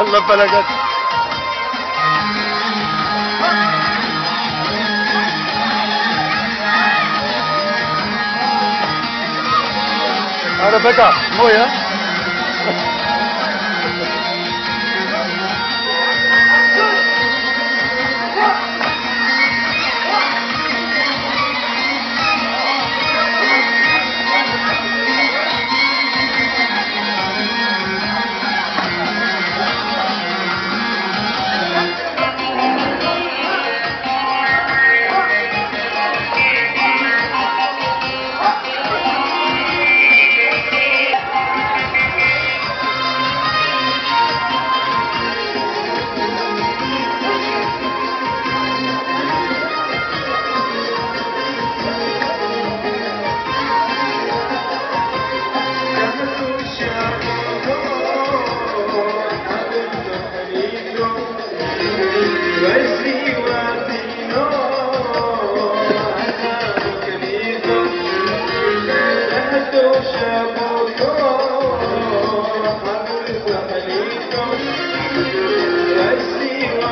الله بلغت هذا بقى مويه